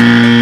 Bye.